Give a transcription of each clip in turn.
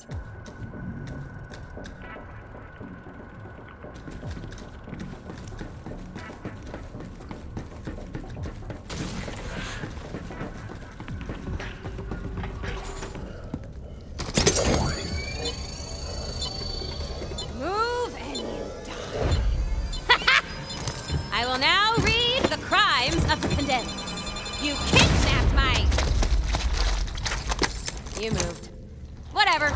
Move and you die. I will now read the crimes of the condemned. You kidnapped my. You moved. Whatever.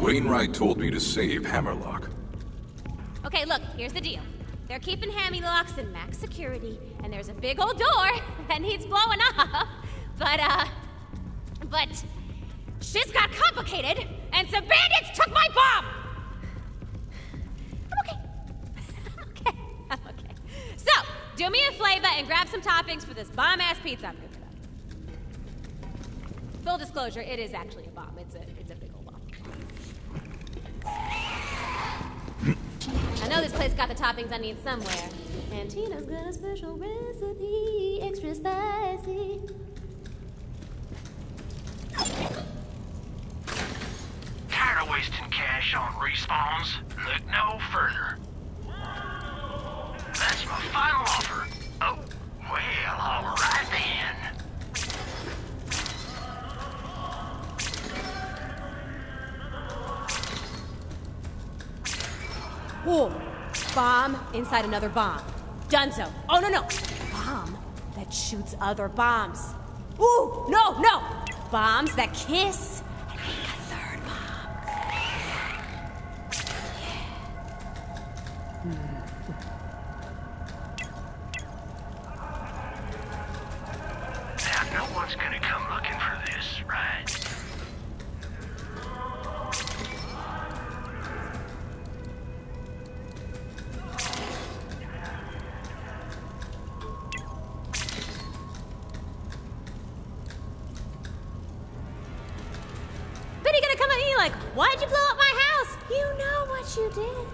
Wainwright told me to save Hammerlock. Okay, look, here's the deal. They're keeping Hammy locks in max security, and there's a big old door that needs blowing up. But, uh, but shit's got complicated, and some bandits took my bomb! I'm okay. I'm okay. I'm okay. So, do me a favor and grab some toppings for this bomb ass pizza I'm cooking up. Full disclosure, it is actually a bomb. It's a, it's a big old bomb. I know this place got the toppings I need somewhere. And Tina's got a special recipe, extra spicy. Tired of wasting cash on respawns? Look no further. Bomb inside another bomb. Dunzo. Oh no no! Bomb that shoots other bombs. Ooh! No no! Bombs that kiss why'd you blow up my house? You know what you did.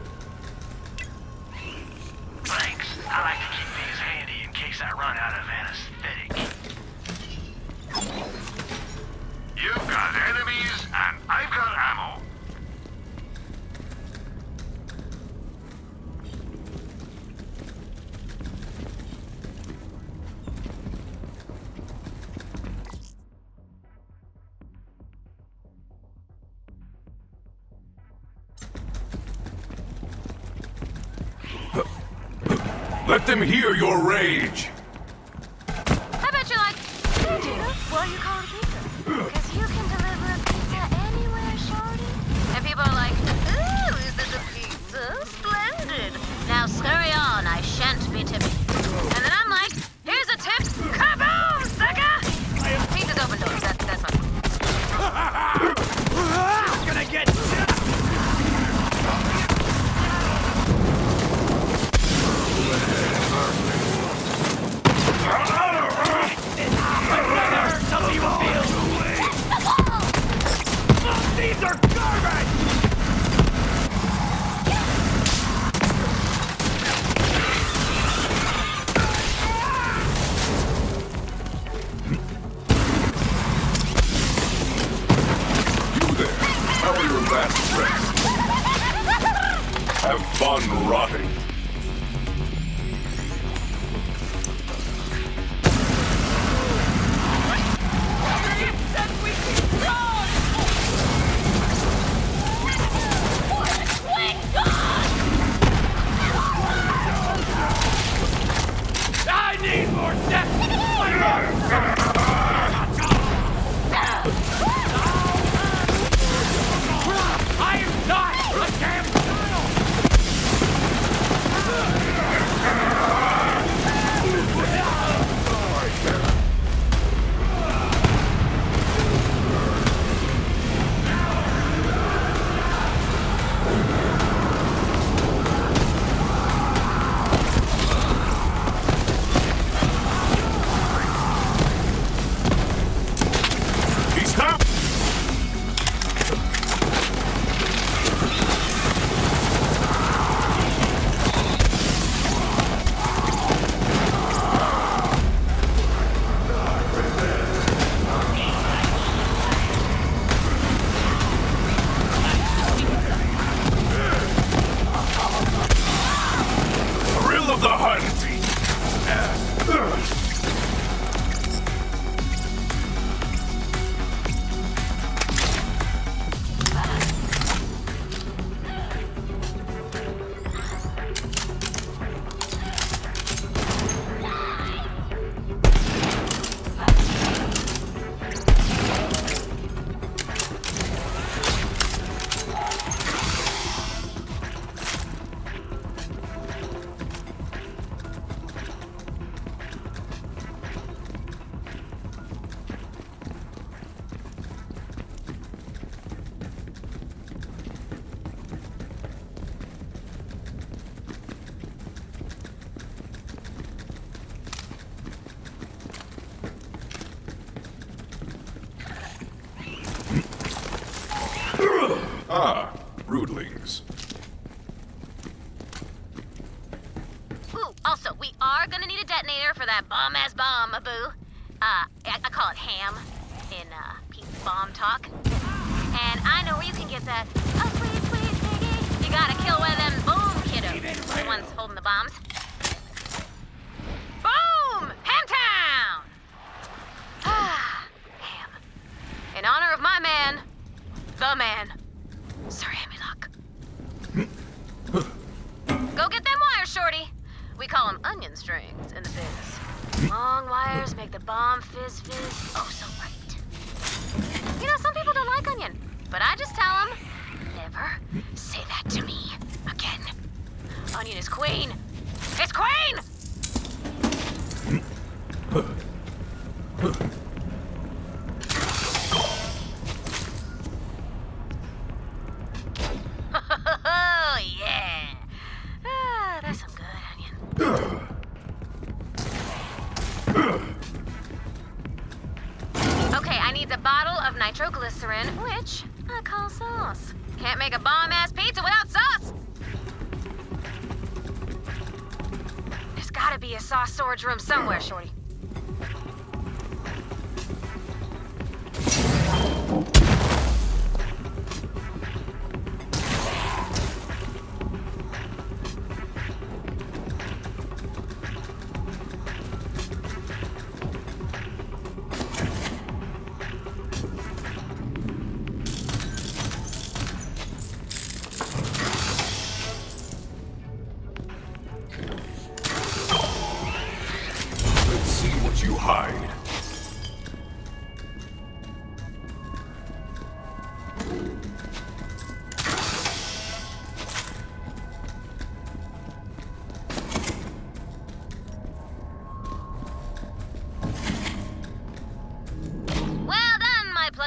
Thanks. I like to keep these handy in case I run out of anesthetic. Let them hear your rage! I bet you like. Hey, Gina, are you pizza? Because you can Have fun rotting. Ah, broodlings. Ooh, also, we are gonna need a detonator for that bomb-ass bomb, Abu. Uh, I, I call it ham in, uh, Pete's bomb talk. And I know where you can get that. Oh, sweet, sweet piggy. You gotta kill one of them boom kiddos. The ones holding the bombs. Boom! Hamtown! Ah, ham. In honor of my man, the man, strings in the biz. Long wires make the bomb fizz fizz oh so right. You know, some people don't like onion, but I just tell them, never say that to me again. Onion is queen. It's queen! Be a sauce storage room somewhere, Shorty.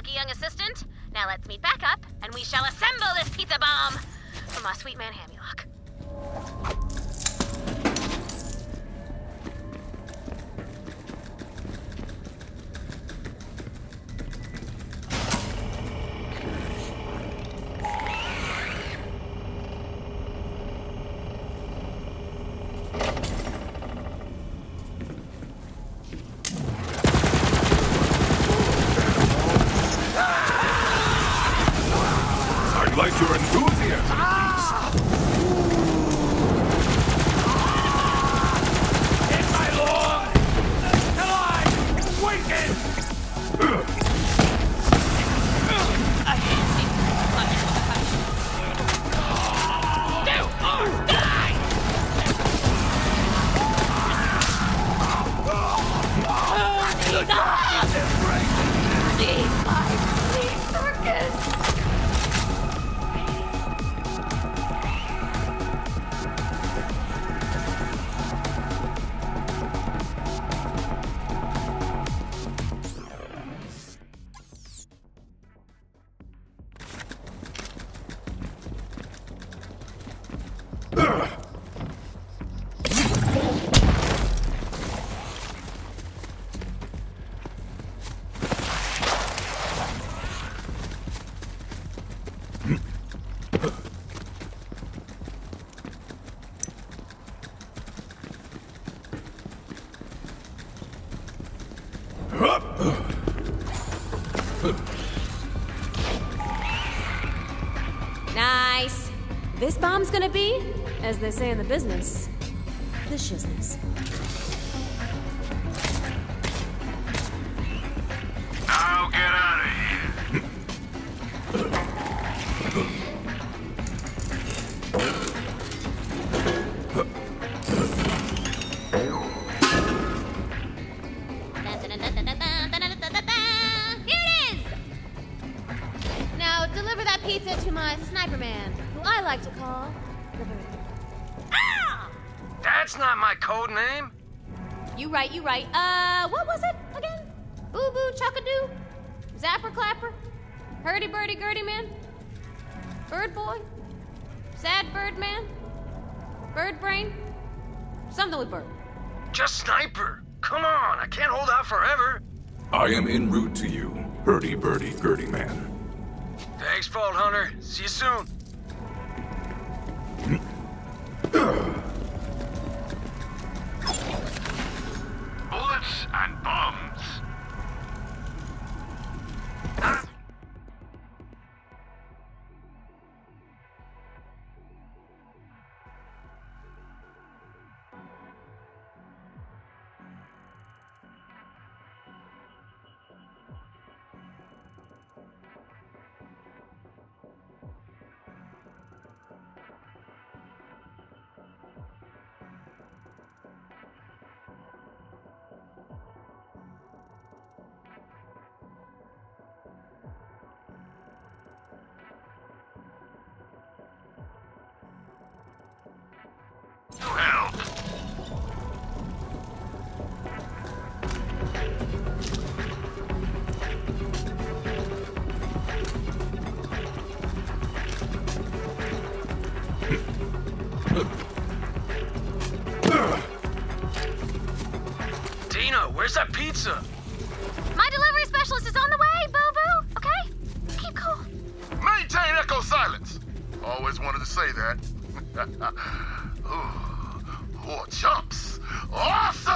Plucky young assistant. Now let's meet back up, and we shall assemble this pizza bomb from our sweet man Hammylock. This bomb's gonna be, as they say in the business, the shizness. Now get out of here. Here it is! Now deliver that pizza to my sniper man, who I like to call the bird. Ah! That's not my code name. You right, you right. Uh, what was it again? Boo boo chuckadoo? Zapper clapper? Hurdy birdy gurdy man? Bird boy? Sad bird man? Bird brain? Something with bird. Just sniper. Come on, I can't hold out forever. I am en route to you, Birdie Birdie Gertie Man. Thanks, Vault Hunter. See you soon. pizza. My delivery specialist is on the way, boo-boo, okay? Keep cool. Maintain echo silence. Always wanted to say that. Ooh, poor chumps. Awesome!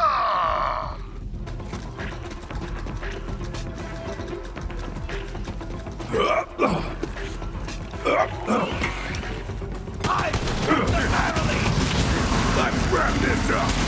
I'm wrapping this up!